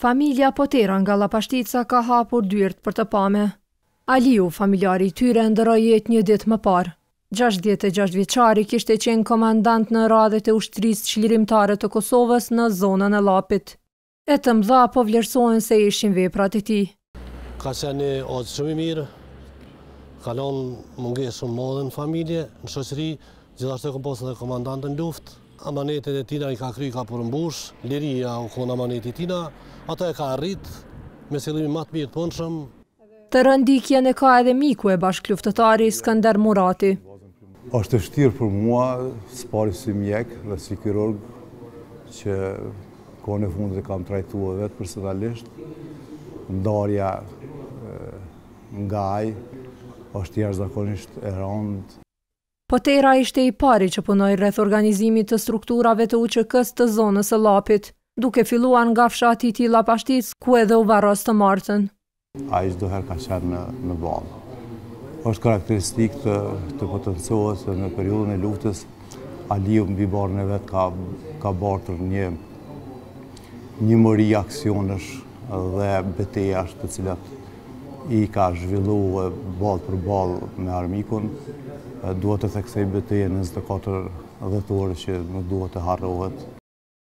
Familja Potera nga Llapashtica ka hapur dyert për të pame. Aliu, familjari i tyre, ndërroi jetë një ditë më parë. Gjashtëdhjetë e gjashtë vjeçari kishte qenë komandant në radhët e Ushtrisë Çlirimtare të Kosovës në zonën e Llapit. E të mëdha po vlerësohen se ishin veprat e tij. Ka qenë një atë shumë i mirë, ka lonë mungesë shumë madhe në familje, në shoqëri, gjithashtu e kom pasë edhe komandant në luftë, amanetet e tina i ka kry, i ka përmbush, liria u konë amaneti i tina, ata e ka arrit, me qëllimin ma të mirë të mundshëm. Të rëndë ikjen e ka edhe miku e bashkëluftëtari Skënder Murati. Është e vështirë për mua, së pari si mjek dhe si kirurg, që kohën e fundit e kam trajtuar vetë personalisht. Ndarja nga ai është jashtëzakonisht e rëndë. Potera ishte i pari që punoi rreth organizimit të strukturave të UÇK-së të zonës së Llapit, duke filluar nga fshati i tij Llapashticë, ku edhe u varros të martën. Ai çdo herë ka qenë në ballë. Është karakteristikë të, të potencohet se në periudhën e luftës Aliu mbi barrën e vet ka ka bartur një një mori aksionesh dhe betejash të cilat i ka zhvillu ball për ball me armikun. Duhet të theksoj betejën e 24 dhjetorit që nuk duhet të harrohet.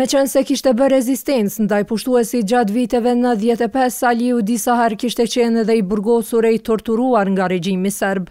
Meqenëse kishte bërë rezistencë ndaj pushtuesit gjatë viteve nëntëdhjetë e pesë, Aliu disa herë kishte qenë edhe i burgosur e i torturuar nga regjimi serb.